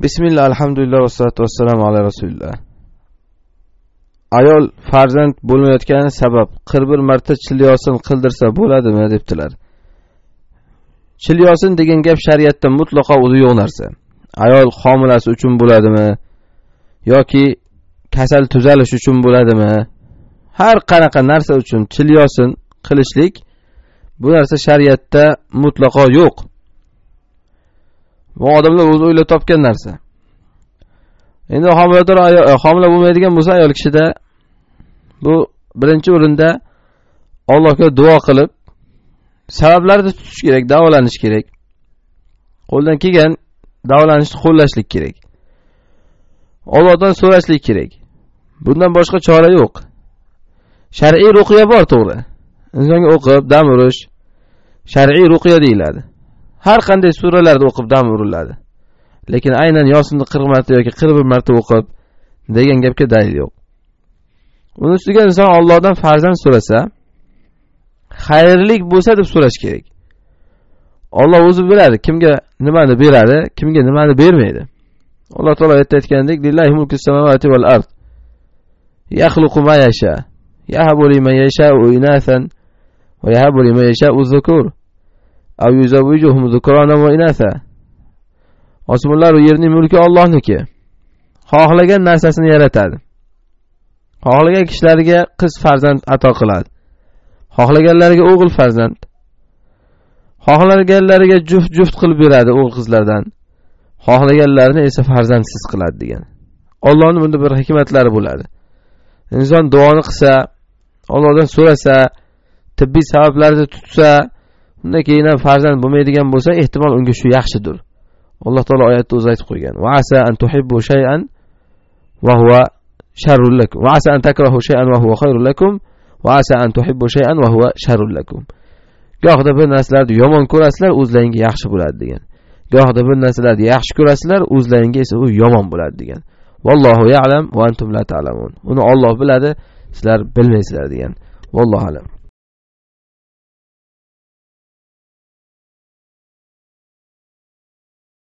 bismillah alhamdulillah vassalatu vassalamu ala rasulillah ayol farzand bo'lmayotgani sabab qirq bir marta chilyosin qildirsa bo'ladimi debdilar. Chilyosin degan gap shariatda mutlaqo o'zi yo'q narsa. Ayol homilasi uchun bo'ladimi? Yoki kasal tuzalish uchun bo'ladimi? Har qanaqa narsa uchun chilyosin qilishlik bu narsa shariatda mutlaqo yo'q. Bu odamlar o'zi o'ylab topgan narsa. Endi homilador e, homila bo'lmaydigan bo'lsa ayol kishida bu birinchi o'rinda allohga duo qilib sabablarni tutish kerak davolanish kerak. Qo'ldan kelgan davolanishni qo'llashlik kerak. Ollohdan so'rashlik kerak. Bundan boshqa chora yo'q. Shar'iy ruqiya bor to'g'ri. Insonga o'qib dam urish shar'iy ruqiya deyiladi. Har qanday suralarni o'qib dam uriladi. Lekin aynan yosinni qirq marta yoki qirq bir marta o'qib degan gapga dalil yo'q. Uni ustiga inson ollohdan farzand so'rasa xayrlik bo'lsa deb so'rash kerak. Olloh o'zi biladi kimga nimani beradi kimga nimani bermaydi. Alloh taolo aytda aytgandek lillahi mulku samavati val ard yakhluqu ma yasha yahabu liman yasha'u inathan va yahabu liman yasha'u dhukur aw yuzawwijuhum dhukranan va inatha osmonlar va yerning mulki Allohniki. Xohlagan narsasini yaratadi. Xohlagan kishilarga qiz farzand ato qiladi. Xohlaganlariga o'g'il farzand. Xohlaganlariga juft juft qilib beradi o'g'il qizlardan. Xohlaganlarini esa farzandsiz qiladi degan. Ollohni bunda bir hikmatlari bo'ladi. Inson duoni qilsa ollohdan so'rasa tibbiy sabablarni tutsa undan keyin ham farzand bo'lmaydigan bo'lsa ehtimol unga shu yaxshidir. Alloh taolo oyatda o'zi aytib qo'ygan asa an tuhibbu shay'an va huwa sharrul lakum. Va asa an takrahu shay'an va huwa khayrul lakum. Va asa an tuhibbu shay'an va huwa sharrul lakum. Gohida bir narsalarni yomon ko'rasizlar o'zlaringga yaxshi bo'ladi degan. Gohida bir narsalarni yaxshi ko'rasizlar o'zlaringga esa u yomon bo'ladi degan. Vallohu ya'lam va antum la ta'lamun. Uni olloh biladi sizlar bilmaysizlar degan. Vallohu alam.